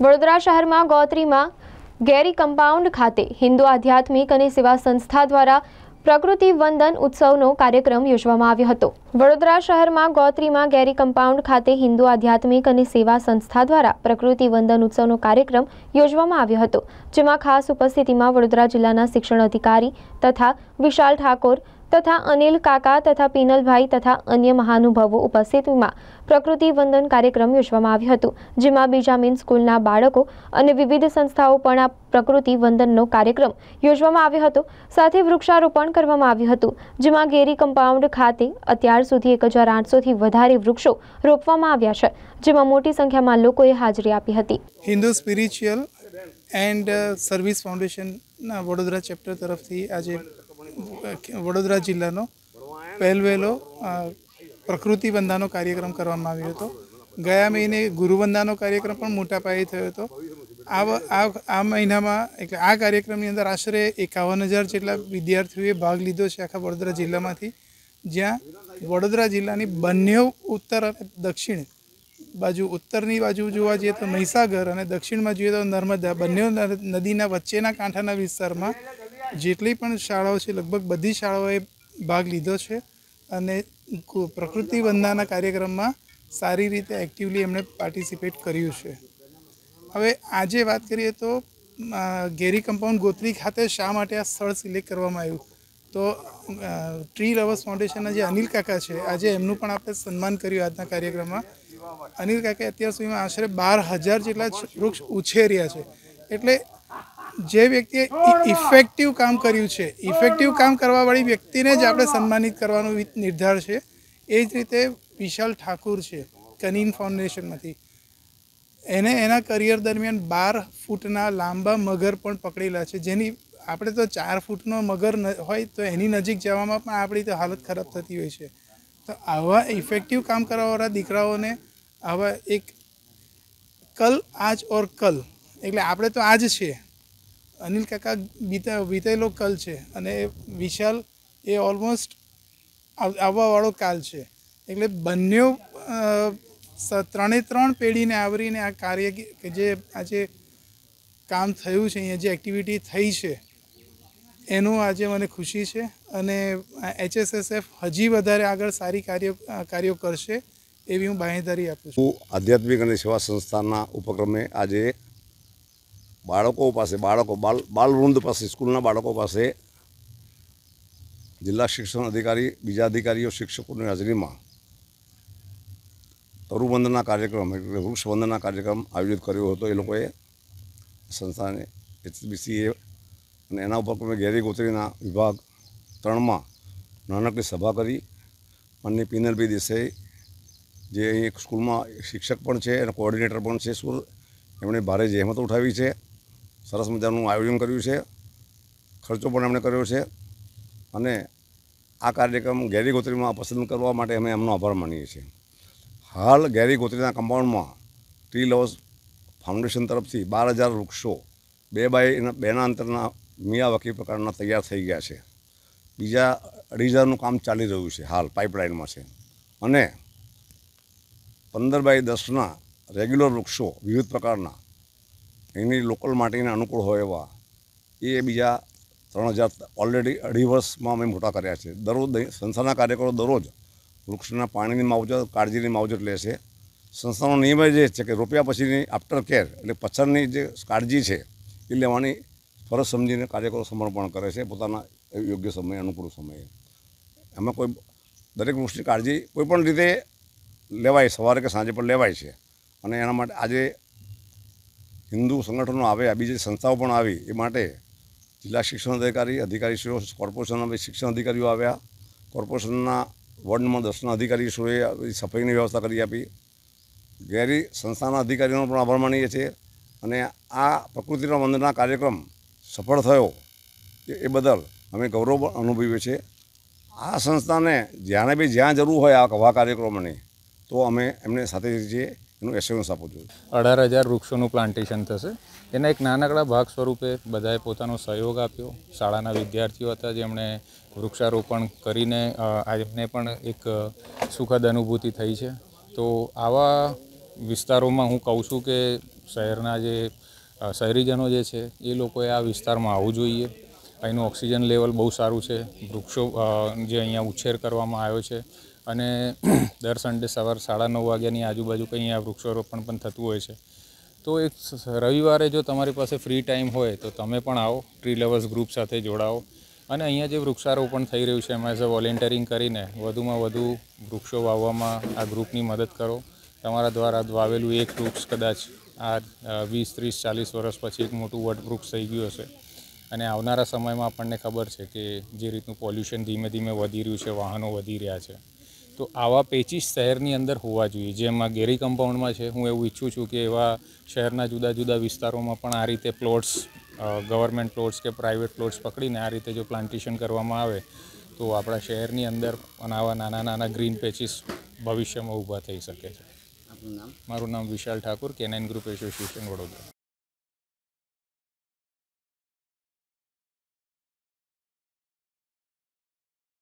વડોદરા શહેરમાં ગોત્રીમાં ગેરી કમ્પાઉન્ડ ખાતે હિન્દુ આધ્યાત્મિક અને સેવા સંસ્થા દ્વારા પ્રકૃતિ વંદન ઉત્સવનો કાર્યક્રમ યોજવામાં આવ્યો હતો. વડોદરા શહેરમાં ગોત્રીમાં ગેરી કમ્પાઉન્ડ ખાતે હિન્દુ આધ્યાત્મિક અને સેવા સંસ્થા દ્વારા પ્રકૃતિ વંદન ઉત્સવનો કાર્યક્રમ યોજવામાં આવ્યો હતો, જેમાં ખાસ ઉપસ્થિતિમાં વડોદરા જિલ્લાના શિક્ષણ અધિકારી તથા વિશાલ ઠાકોર તથા અનિલ કાકા તથા પીનલભાઈ તથા અન્ય મહાનુભાવો ઉપસ્થિતિમાં પ્રકૃતિ વંદન કાર્યક્રમ યોજવામાં આવ્યો હતો, જેમાં બીજામીન સ્કૂલના બાળકો અને વિવિધ સંસ્થાઓ પણ આ પ્રકૃતિ વંદનનો કાર્યક્રમ યોજવામાં આવ્યો હતો. સાથે વૃક્ષારોપણ કરવામાં આવ્યું હતું, જેમાં ગેરી કમ્પાઉન્ડ ખાતે અત્યાર સુધી એક હજાર આઠસોથી વધારે વૃક્ષો રોપવામાં આવ્યા છે, જેમાં મોટી સંખ્યામાં લોકોએ હાજરી આપી હતી. હિન્દુ સ્પિરિચ્યુઅલ એન્ડ સર્વિસ ફાઉન્ડેશનના વડોદરા ચેપ્ટર તરફથી આજે વડોદરા જિલ્લાનો પહેલવેલો પ્રકૃતિ વંદાનો કાર્યક્રમ કરવામાં આવ્યો હતો. ગયા મહિને ગુરુવંદાનો કાર્યક્રમ પણ મોટા પાયે થયો હતો. આ આ મહિનામાં એટલે આ કાર્યક્રમની અંદર આશરે એકાવન હજાર જેટલા વિદ્યાર્થીઓએ ભાગ લીધો છે આખા વડોદરા જિલ્લામાંથી. જ્યાં વડોદરા જિલ્લાની બંને ઉત્તર અને દક્ષિણ બાજુ, ઉત્તરની બાજુ જોવા જઈએ તો મહીસાગર અને દક્ષિણમાં જોઈએ તો નર્મદા, બંને નદીના વચ્ચેના કાંઠાના વિસ્તારમાં જેટલી પણ શાળાઓ છે, લગભગ બધી શાળાઓએ ભાગ લીધો છે અને પ્રકૃતિ વંદનાના કાર્યક્રમમાં સારી રીતે એક્ટિવલી એમણે પાર્ટિસિપેટ કર્યું છે. હવે આજે વાત કરીએ તો ગેરી કમ્પાઉન્ડ ગોત્રી ખાતે શા માટે આ સ્થળ સિલેક્ટ કરવામાં આવ્યું? તો ટ્રી લવર્સ ફાઉન્ડેશનના જે અનિલ કાકા છે, આજે એમનું પણ આપણે સન્માન કર્યું આજના કાર્યક્રમમાં. અનિલ કાકાએ અત્યાર સુધીમાં આશરે બાર હજાર જેટલા વૃક્ષ ઉછેર્યા છે. એટલે જે વ્યક્તિએ ઇફેક્ટિવ કામ કર્યું છે ઇફેક્ટિવ કામ કરવાવાળી વ્યક્તિને જ આપણે સન્માનિત કરવાનો નિર્ધાર છે. એ જ રીતે વિશાલ ઠાકુર છે કનીન ફાઉન્ડેશનમાંથી. એને એના કરિયર દરમિયાન બાર ફૂટના લાંબા મગર પણ પકડેલા છે. જેની આપણે તો ચાર ફૂટનો મગર હોય તો એની નજીક જવામાં પણ આપણી તો હાલત ખરાબ થતી હોય છે. તો આવા ઇફેક્ટિવ કામ કરવાવાળા દીકરાઓને આવા એક કલ આજ ઓર કલ એટલે આપણે તો આજ છે. અનિલ કાકા બીતા વીતેલો કલ છે અને વિશાલ એ ઓલમોસ્ટ આવવાવાળો કાલ છે. એટલે બંને ત્રણે ત્રણ પેઢીને આવરીને આ કાર્ય કે જે આજે કામ થયું છે, અહીંયા જે એક્ટિવિટી થઈ છે, એનું આજે મને ખુશી છે અને એચએસએસએફ હજી વધારે આગળ સારી કાર્ય, કાર્યો કરશે એવી હું બાંહેધરી આપું છું. આધ્યાત્મિક અને સેવા સંસ્થાના ઉપક્રમે આજે બાળકો પાસે, બાળકો, બાલ, બાલવૃંદ પાસે, સ્કૂલના બાળકો પાસે જિલ્લા શિક્ષણ અધિકારી, બીજા અધિકારીઓ, શિક્ષકોની હાજરીમાં તરુવંદના કાર્યક્રમ, એટલે વૃક્ષવંદના કાર્યક્રમ આયોજિત કર્યો હતો. એ લોકોએ સંસ્થાને એચબીસીએ અને એના ઉપક્રમે ગેરી ગોત્રીના વિભાગ ત્રણમાં નાનકડી સભા કરી. માનની પિનલભાઈ દેસાઈ, જે અહીં એક સ્કૂલમાં શિક્ષક પણ છે અને કોઓર્ડિનેટર પણ છે સ્કૂલ, એમણે ભારે જહેમત ઉઠાવી છે. સરસ મજાનું આયોજન કર્યું છે. ખર્ચો પણ એમણે કર્યો છે. અને આ કાર્યક્રમ ગેરી ગોત્રીમાં પસંદ કરવા માટે અમે એમનો આભાર માનીએ છીએ. હાલ ગેરી ગોત્રીના કમ્પાઉન્ડમાં ટ્રી લવર્સ ફાઉન્ડેશન તરફથી બાર હજાર વૃક્ષો બે બાય એના, બેના અંતરના મિયાવકી પ્રકારના તૈયાર થઈ ગયા છે. બીજા અઢી હજારનું કામ ચાલી રહ્યું છે હાલ પાઇપલાઇનમાં છે. અને પંદર બાય દસના રેગ્યુલર વૃક્ષો વિવિધ પ્રકારના એની લોકલ માટીને અનુકૂળ હોય એવા. એ બીજા ત્રણ હજાર ઓલરેડી અઢી વર્ષમાં અમે મોટા કર્યા છે. દરરોજ સંસ્થાના કાર્યકરો દરરોજ વૃક્ષના પાણીની માવજત, કાળજીની માવજત લે છે. સંસ્થાનો નિયમ જ એ છે કે રોપ્યા પછીની આફ્ટર કેર એટલે પછાડની જે કાળજી છે એ લેવાની ફરજ સમજીને કાર્યકરો સમર્પણ કરે છે પોતાના યોગ્ય સમયે, અનુકૂળ સમયે. એમાં કોઈ દરેક વૃક્ષની કાળજી કોઈપણ રીતે લેવાય, સવારે કે સાંજે પણ લેવાય છે. અને એના માટે આજે હિન્દુ સંગઠનો આવે, આ બીજી સંસ્થાઓ પણ આવી, એ માટે જિલ્લા શિક્ષણ અધિકારી, અધિકારીશ્રીઓ, કોર્પોરેશનના શિક્ષણ અધિકારીઓ આવ્યા. કોર્પોરેશનના વોર્ડ નંબર દસના અધિકારીશ્રીઓએ સફાઈની વ્યવસ્થા કરી આપી. ગેરી સંસ્થાના અધિકારીઓનો પણ આભાર માનીએ છીએ. અને આ પ્રકૃતિના વંદના કાર્યક્રમ સફળ થયો એ બદલ અમે ગૌરવ અનુભવીએ છીએ. આ સંસ્થાને જ્યારે બી જ્યાં જરૂર હોય આ આવા કાર્યક્રમોની, તો અમે એમને સાથે છીએ. એનું એશ્યોરન્સ આપું જોઈએ. અઢાર હજાર વૃક્ષોનું પ્લાન્ટેશન થશે. એના એક નાનકડા ભાગ સ્વરૂપે બધાએ પોતાનો સહયોગ આપ્યો. શાળાના વિદ્યાર્થીઓ હતા જેમણે વૃક્ષારોપણ કરીને એમને પણ એક સુખદ અનુભૂતિ થઈ છે. તો આવા વિસ્તારોમાં હું કહું છું કે શહેરના જે શહેરીજનો જે છે, એ લોકોએ આ વિસ્તારમાં આવવું જોઈએ. અહીંનું ઓક્સિજન લેવલ બહુ સારું છે. વૃક્ષો જે અહીંયા ઉછેર કરવામાં આવ્યો છે. અને દર સન્ડે સવાર સાડા નવ વાગ્યાની આજુબાજુ કંઈ આ વૃક્ષારોપણ પણ થતું હોય છે. તો એક રવિવારે જો તમારી પાસે ફ્રી ટાઈમ હોય તો તમે પણ આવો ટ્રી લવર્સ ગ્રુપ સાથે જોડાઓ. અને અહીંયા જે વૃક્ષારોપણ થઈ રહ્યું છે, એમાં એઝ અ વોલેન્ટિયરિંગ કરીને વધુમાં વધુ વૃક્ષો વાવવામાં આ ગ્રુપની મદદ કરો. તમારા દ્વારા વાવેલું એક વૃક્ષ કદાચ આ વીસ, ત્રીસ, ચાલીસ વર્ષ પછી એક મોટું વટ વૃક્ષ થઈ ગયું હશે. અને આવનારા સમયમાં આપણને ખબર છે કે જે રીતનું પોલ્યુશન ધીમે ધીમે વધી રહ્યું છે, વાહનો વધી રહ્યા છે. તો આવા પેચીસ શહેરની અંદર હોવા જોઈએ. જેમાં ગેરી કમ્પાઉન્ડમાં છે હું એવું ઈચ્છું છું કે એવા શહેરના જુદા જુદા વિસ્તારોમાં પણ આ રીતે પ્લોટ્સ ગવર્મેન્ટ પ્લોટ્સ કે પ્રાઇવેટ પ્લોટ્સ પકડીને આ રીતે જો પ્લાન્ટેશન કરવામાં આવે તો આપણા શહેરની અંદર પણ આવા નાના નાના ગ્રીન પેચીસ ભવિષ્યમાં ઊભા થઈ શકે છે. મારું નામ Vishal Thakur canine group association Vadodara.